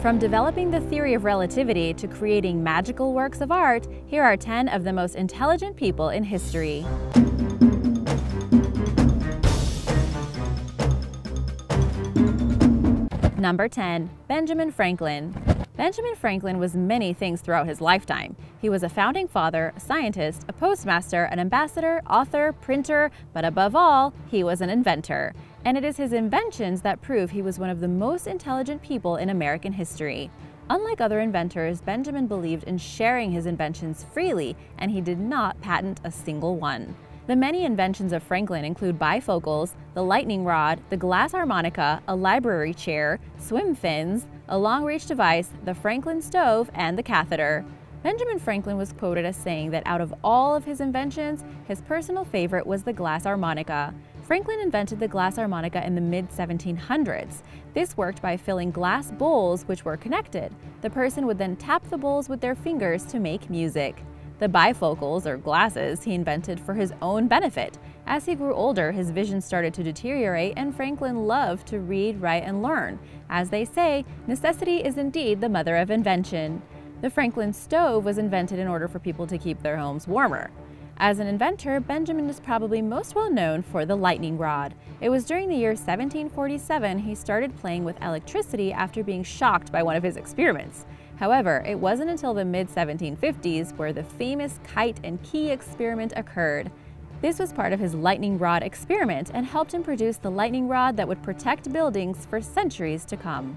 From developing the theory of relativity to creating magical works of art, here are 10 of the most intelligent people in history. Number 10. Benjamin Franklin. Benjamin Franklin was many things throughout his lifetime. He was a founding father, a scientist, a postmaster, an ambassador, author, printer, but above all, he was an inventor. And it is his inventions that prove he was one of the most intelligent people in American history. Unlike other inventors, Benjamin believed in sharing his inventions freely, and he did not patent a single one. The many inventions of Franklin include bifocals, the lightning rod, the glass harmonica, a library chair, swim fins, a long-reach device, the Franklin stove, and the catheter. Benjamin Franklin was quoted as saying that out of all of his inventions, his personal favorite was the glass harmonica. Franklin invented the glass harmonica in the mid-1700s. This worked by filling glass bowls which were connected. The person would then tap the bowls with their fingers to make music. The bifocals, or glasses, he invented for his own benefit. As he grew older, his vision started to deteriorate, and Franklin loved to read, write, and learn. As they say, necessity is indeed the mother of invention. The Franklin stove was invented in order for people to keep their homes warmer. As an inventor, Benjamin is probably most well known for the lightning rod. It was during the year 1747 he started playing with electricity after being shocked by one of his experiments. However, it wasn't until the mid-1750s where the famous kite and key experiment occurred. This was part of his lightning rod experiment and helped him produce the lightning rod that would protect buildings for centuries to come.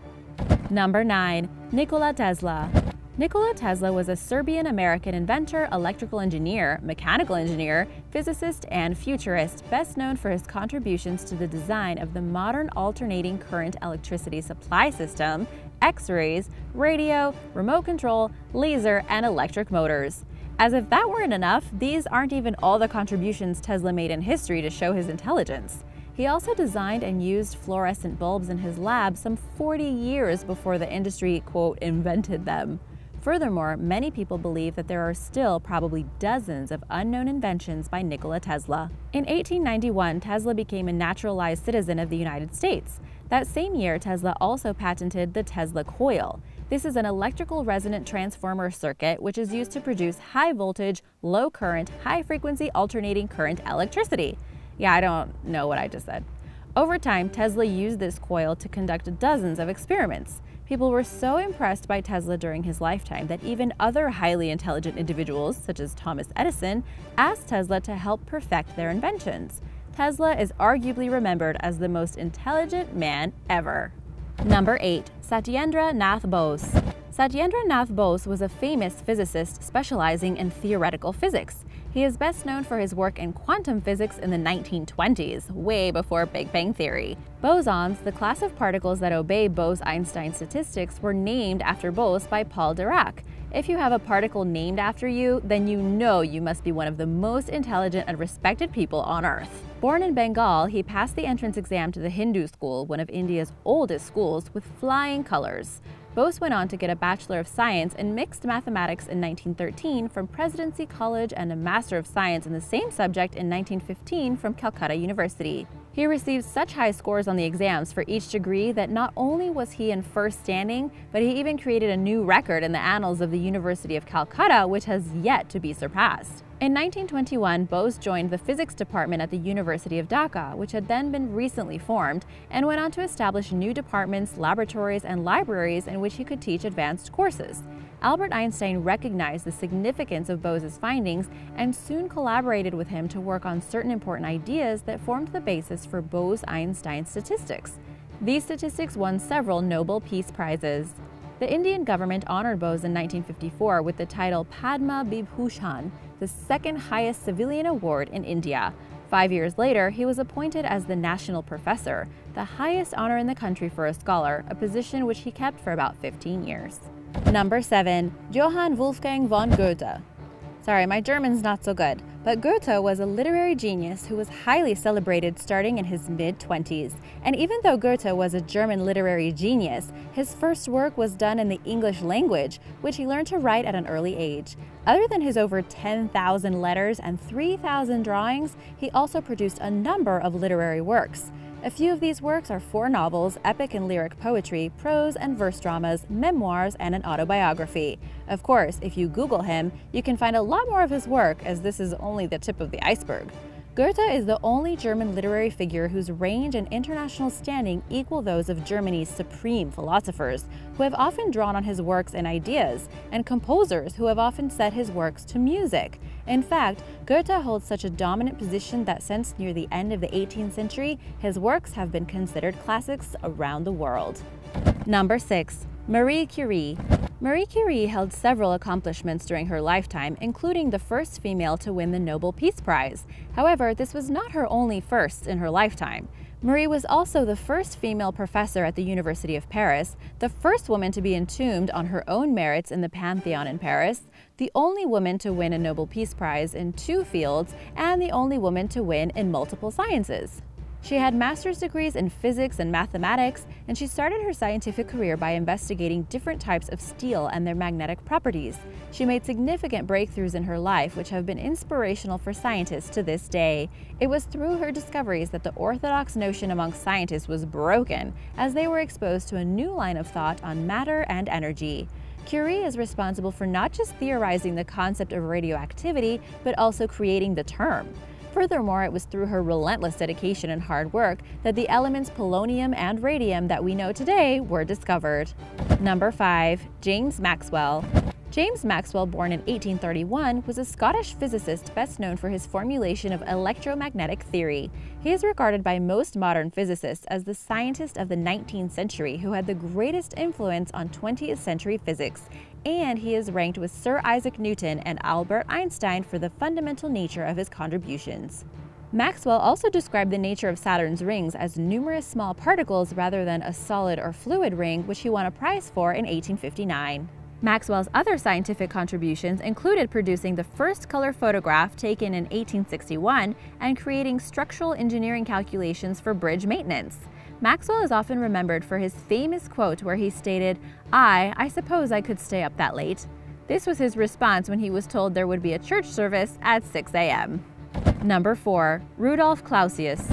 Number 9. Nikola Tesla Nikola Tesla was a Serbian-American inventor, electrical engineer, mechanical engineer, physicist, and futurist, best known for his contributions to the design of the modern alternating current electricity supply system, X-rays, radio, remote control, laser, and electric motors. As if that weren't enough, these aren't even all the contributions Tesla made in history to show his intelligence. He also designed and used fluorescent bulbs in his lab some 40 years before the industry, quote, invented them. Furthermore, many people believe that there are still probably dozens of unknown inventions by Nikola Tesla. In 1891, Tesla became a naturalized citizen of the United States. That same year, Tesla also patented the Tesla coil. This is an electrical resonant transformer circuit which is used to produce high voltage, low current, high frequency alternating current electricity. Yeah, I don't know what I just said. Over time, Tesla used this coil to conduct dozens of experiments. People were so impressed by Tesla during his lifetime that even other highly intelligent individuals, such as Thomas Edison, asked Tesla to help perfect their inventions. Tesla is arguably remembered as the most intelligent man ever. Number 8. Satyendra Nath Bose Satyendra Nath Bose was a famous physicist specializing in theoretical physics. He is best known for his work in quantum physics in the 1920s, way before Big Bang Theory. Bosons, the class of particles that obey Bose-Einstein statistics, were named after Bose by Paul Dirac. If you have a particle named after you, then you know you must be one of the most intelligent and respected people on Earth. Born in Bengal, he passed the entrance exam to the Hindu school, one of India's oldest schools, with flying colors. Bose went on to get a Bachelor of Science in Mixed Mathematics in 1913 from Presidency College and a Master of Science in the same subject in 1915 from Calcutta University. He received such high scores on the exams for each degree that not only was he in first standing, but he even created a new record in the annals of the University of Calcutta, which has yet to be surpassed. In 1921, Bose joined the physics department at the University of Dhaka, which had then been recently formed, and went on to establish new departments, laboratories, and libraries in which he could teach advanced courses. Albert Einstein recognized the significance of Bose's findings and soon collaborated with him to work on certain important ideas that formed the basis for Bose-Einstein statistics. These statistics won several Nobel Peace Prizes. The Indian government honored Bose in 1954 with the title Padma Vibhushan, the second highest civilian award in India. Five years later, he was appointed as the National Professor, the highest honor in the country for a scholar, a position which he kept for about 15 years. Number 7. Johann Wolfgang von Goethe Sorry, my German's not so good. But Goethe was a literary genius who was highly celebrated starting in his mid-20s. And even though Goethe was a German literary genius, his first work was done in the English language, which he learned to write at an early age. Other than his over 10,000 letters and 3,000 drawings, he also produced a number of literary works. A few of these works are four novels, epic and lyric poetry, prose and verse dramas, memoirs, and an autobiography. Of course, if you Google him, you can find a lot more of his work, as this is only the tip of the iceberg. Goethe is the only German literary figure whose range and international standing equal those of Germany's supreme philosophers, who have often drawn on his works and ideas, and composers who have often set his works to music. In fact, Goethe holds such a dominant position that since near the end of the 18th century, his works have been considered classics around the world. Number 6. Marie Curie. Marie Curie held several accomplishments during her lifetime, including the first female to win the Nobel Peace Prize. However, this was not her only first in her lifetime. Marie was also the first female professor at the University of Paris, the first woman to be entombed on her own merits in the Pantheon in Paris, the only woman to win a Nobel Peace Prize in two fields, and the only woman to win in multiple sciences. She had master's degrees in physics and mathematics, and she started her scientific career by investigating different types of steel and their magnetic properties. She made significant breakthroughs in her life, which have been inspirational for scientists to this day. It was through her discoveries that the orthodox notion among scientists was broken, as they were exposed to a new line of thought on matter and energy. Curie is responsible for not just theorizing the concept of radioactivity, but also creating the term. Furthermore, it was through her relentless dedication and hard work that the elements polonium and radium that we know today were discovered. Number 5. James Maxwell James Maxwell, born in 1831, was a Scottish physicist best known for his formulation of electromagnetic theory. He is regarded by most modern physicists as the scientist of the 19th century who had the greatest influence on 20th century physics, and he is ranked with Sir Isaac Newton and Albert Einstein for the fundamental nature of his contributions. Maxwell also described the nature of Saturn's rings as numerous small particles rather than a solid or fluid ring, which he won a prize for in 1859. Maxwell's other scientific contributions included producing the first color photograph taken in 1861 and creating structural engineering calculations for bridge maintenance. Maxwell is often remembered for his famous quote where he stated, I, I suppose I could stay up that late. This was his response when he was told there would be a church service at 6 a.m. Number 4. Rudolf Clausius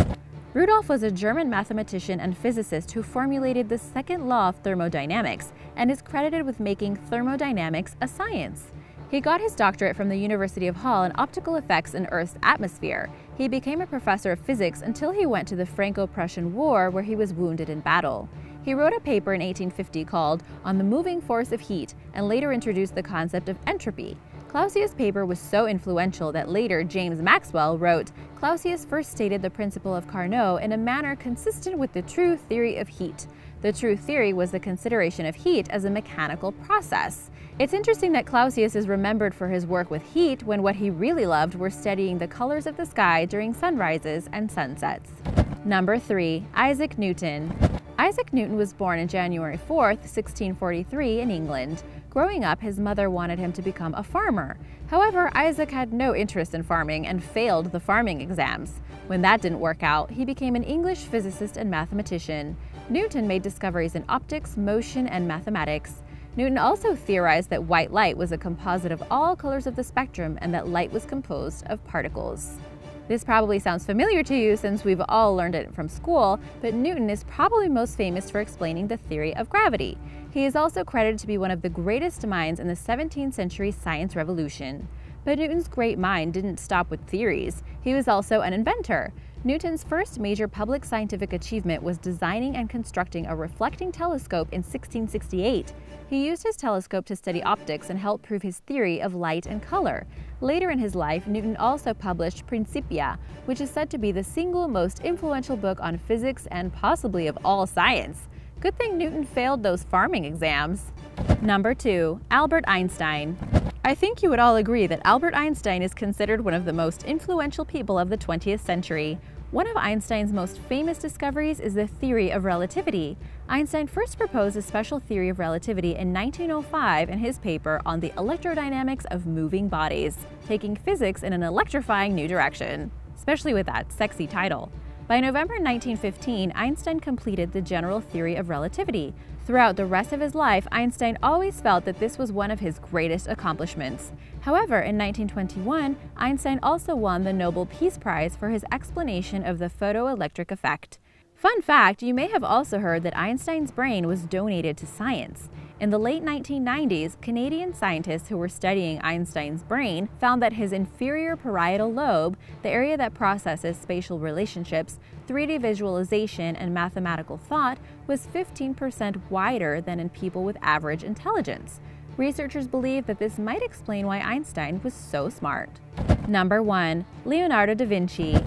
Rudolf was a German mathematician and physicist who formulated the second law of thermodynamics and is credited with making thermodynamics a science. He got his doctorate from the University of Halle in optical effects in Earth's atmosphere. He became a professor of physics until he went to the Franco-Prussian War where he was wounded in battle. He wrote a paper in 1850 called On the Moving Force of Heat and later introduced the concept of entropy. Clausius' paper was so influential that later James Maxwell wrote, Clausius first stated the principle of Carnot in a manner consistent with the true theory of heat. The true theory was the consideration of heat as a mechanical process. It's interesting that Clausius is remembered for his work with heat when what he really loved were studying the colors of the sky during sunrises and sunsets. Number 3. Isaac Newton Isaac Newton was born on January 4, 1643 in England. Growing up, his mother wanted him to become a farmer. However, Isaac had no interest in farming and failed the farming exams. When that didn't work out, he became an English physicist and mathematician. Newton made discoveries in optics, motion, and mathematics. Newton also theorized that white light was a composite of all colors of the spectrum and that light was composed of particles. This probably sounds familiar to you since we've all learned it from school, but Newton is probably most famous for explaining the theory of gravity. He is also credited to be one of the greatest minds in the 17th century science revolution. But Newton's great mind didn't stop with theories. He was also an inventor. Newton's first major public scientific achievement was designing and constructing a reflecting telescope in 1668. He used his telescope to study optics and help prove his theory of light and color. Later in his life, Newton also published Principia, which is said to be the single most influential book on physics and possibly of all science. Good thing Newton failed those farming exams. Number 2. Albert Einstein I think you would all agree that Albert Einstein is considered one of the most influential people of the 20th century. One of Einstein's most famous discoveries is the theory of relativity. Einstein first proposed a special theory of relativity in 1905 in his paper on the electrodynamics of moving bodies, taking physics in an electrifying new direction, especially with that sexy title. By November 1915, Einstein completed the general theory of relativity. Throughout the rest of his life, Einstein always felt that this was one of his greatest accomplishments. However, in 1921, Einstein also won the Nobel Peace Prize for his explanation of the photoelectric effect. Fun fact, you may have also heard that Einstein's brain was donated to science. In the late 1990s, Canadian scientists who were studying Einstein's brain found that his inferior parietal lobe, the area that processes spatial relationships, 3D visualization, and mathematical thought, was 15% wider than in people with average intelligence. Researchers believe that this might explain why Einstein was so smart. Number 1. Leonardo da Vinci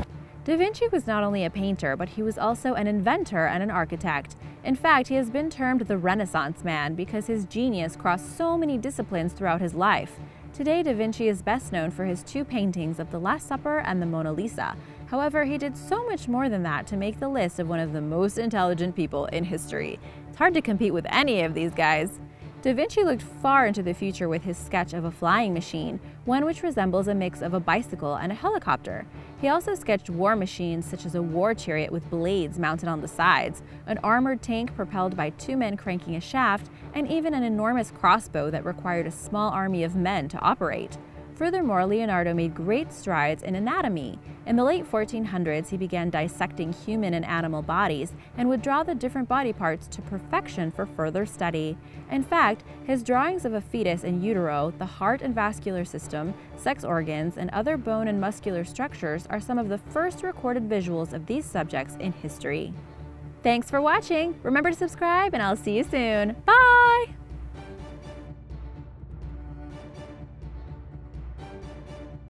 Da Vinci was not only a painter, but he was also an inventor and an architect. In fact, he has been termed the Renaissance man because his genius crossed so many disciplines throughout his life. Today, Da Vinci is best known for his two paintings of the Last Supper and the Mona Lisa. However, he did so much more than that to make the list of one of the most intelligent people in history. It's hard to compete with any of these guys. Da Vinci looked far into the future with his sketch of a flying machine, one which resembles a mix of a bicycle and a helicopter. He also sketched war machines such as a war chariot with blades mounted on the sides, an armored tank propelled by two men cranking a shaft, and even an enormous crossbow that required a small army of men to operate. Furthermore, Leonardo made great strides in anatomy. In the late 1400s, he began dissecting human and animal bodies and would draw the different body parts to perfection for further study. In fact, his drawings of a fetus in utero, the heart and vascular system, sex organs, and other bone and muscular structures are some of the first recorded visuals of these subjects in history. Thanks for watching! Remember to subscribe and I'll see you soon. Bye!